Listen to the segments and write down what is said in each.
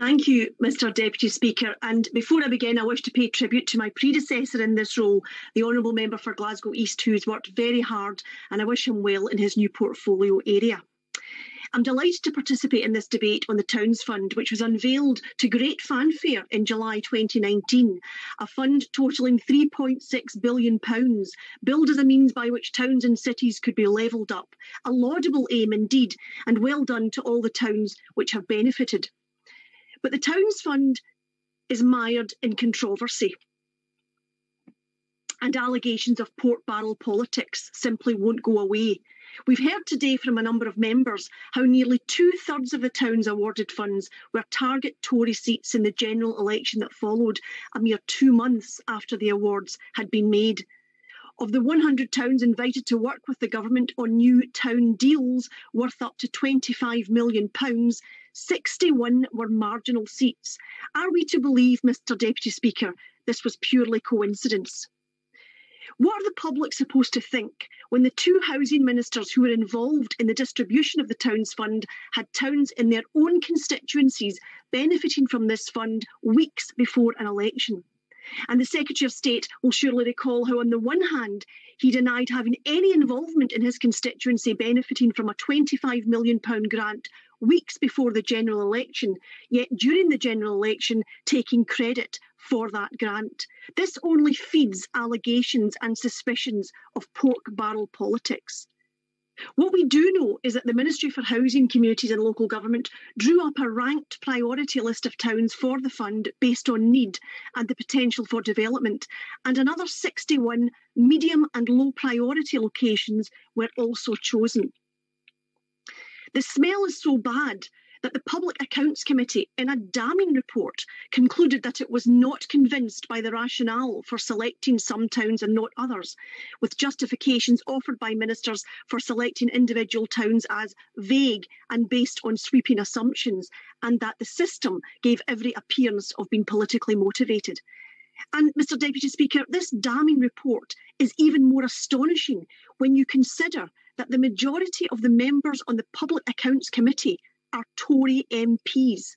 Thank you, Mr Deputy Speaker. And before I begin, I wish to pay tribute to my predecessor in this role, the Honourable Member for Glasgow East, who has worked very hard, and I wish him well in his new portfolio area. I'm delighted to participate in this debate on the Towns Fund, which was unveiled to great fanfare in July 2019. A fund totalling £3.6 billion, billed as a means by which towns and cities could be levelled up. A laudable aim indeed, and well done to all the towns which have benefited. But the Towns Fund is mired in controversy. And allegations of pork barrel politics simply won't go away. We've heard today from a number of members how nearly two thirds of the town's awarded funds were target Tory seats in the general election that followed a mere two months after the awards had been made. Of the 100 towns invited to work with the government on new town deals worth up to £25 million, 61 were marginal seats. Are we to believe, Mr Deputy Speaker, this was purely coincidence? What are the public supposed to think when the two housing ministers who were involved in the distribution of the Towns Fund had towns in their own constituencies benefiting from this fund weeks before an election? And the Secretary of State will surely recall how, on the one hand, he denied having any involvement in his constituency benefiting from a £25 million grant weeks before the general election, yet during the general election, taking credit for that grant. This only feeds allegations and suspicions of pork barrel politics. What we do know is that the Ministry for Housing, Communities and Local Government drew up a ranked priority list of towns for the fund based on need and the potential for development, and another 61 medium and low priority locations were also chosen. The smell is so bad that the Public Accounts Committee, in a damning report, concluded that it was not convinced by the rationale for selecting some towns and not others, with justifications offered by ministers for selecting individual towns as vague and based on sweeping assumptions, and that the system gave every appearance of being politically motivated. And, Mr Deputy Speaker, this damning report is even more astonishing when you consider that the majority of the members on the Public Accounts Committee are Tory MPs.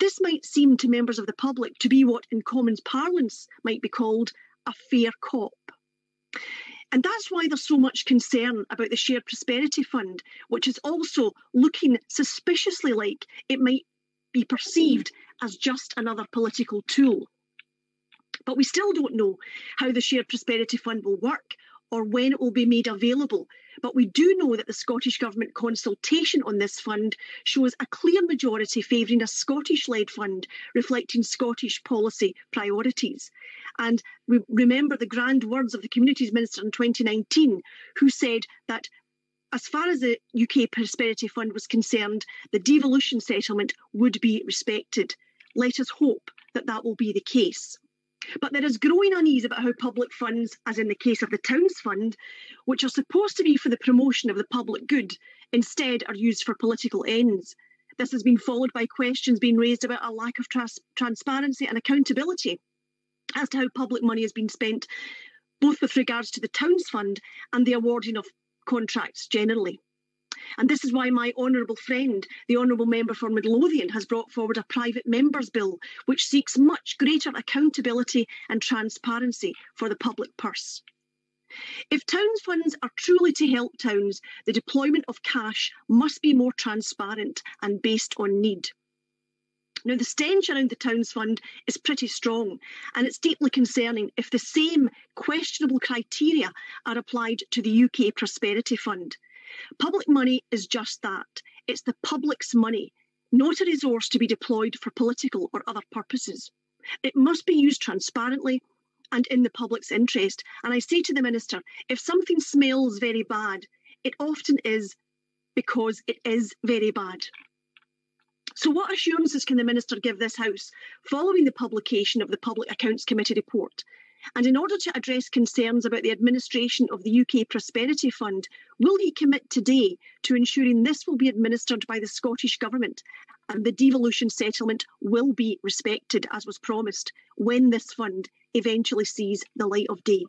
This might seem to members of the public to be what, in Commons parlance, might be called a fair cop. And that's why there's so much concern about the Shared Prosperity Fund, which is also looking suspiciously like it might be perceived as just another political tool. But we still don't know how the Shared Prosperity Fund will work or when it will be made available. But we do know that the Scottish Government consultation on this fund shows a clear majority favouring a Scottish led fund reflecting Scottish policy priorities. And we remember the grand words of the Communities Minister in 2019, who said that as far as the UK Prosperity Fund was concerned, the devolution settlement would be respected. Let us hope that that will be the case. But there is growing unease about how public funds, as in the case of the Towns Fund, which are supposed to be for the promotion of the public good, instead are used for political ends. This has been followed by questions being raised about a lack of trans- transparency and accountability as to how public money has been spent, both with regards to the Towns Fund and the awarding of contracts generally. And this is why my honourable friend, the Honourable Member for Midlothian, has brought forward a private members bill which seeks much greater accountability and transparency for the public purse. If towns funds are truly to help towns, the deployment of cash must be more transparent and based on need. Now, the stench around the Towns Fund is pretty strong, and it's deeply concerning if the same questionable criteria are applied to the UK Prosperity Fund. Public money is just that it's the public's money, not a resource to be deployed for political or other purposes. It must be used transparently and in the public's interest. And I say to the Minister if something smells very bad, it often is because it is very bad. So, what assurances can the Minister give this House following the publication of the Public Accounts Committee report and in order to address concerns about the administration of the UK Prosperity Fund, will he commit today to ensuring this will be administered by the Scottish Government and the devolution settlement will be respected as was promised when this fund eventually sees the light of day?